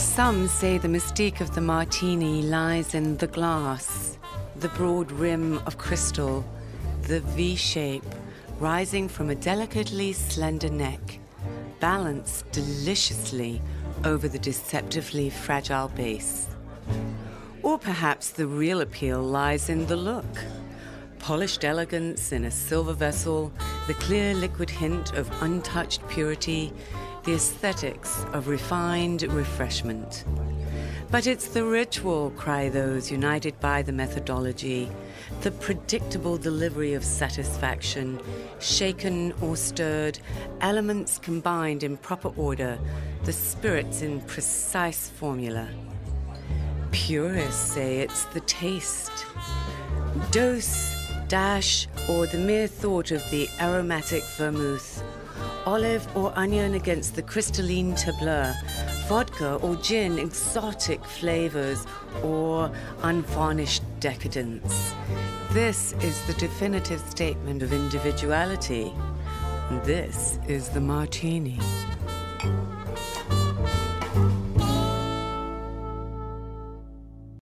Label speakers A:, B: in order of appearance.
A: Some say the mystique of the martini lies in the glass, the broad rim of crystal, the V shape rising from a delicately slender neck, balanced deliciously over the deceptively fragile base. Or perhaps the real appeal lies in the look. Polished elegance in a silver vessel, the clear liquid hint of untouched purity, the aesthetics of refined refreshment. But it's the ritual, cry those united by the methodology, the predictable delivery of satisfaction, shaken or stirred, elements combined in proper order, the spirits in precise formula. Purists say it's the taste. Dose, dash, or the mere thought of the aromatic vermouth, olive or onion against the crystalline tabler, vodka or gin, exotic flavors, or unvarnished decadence. This is the definitive statement of individuality. This is the martini.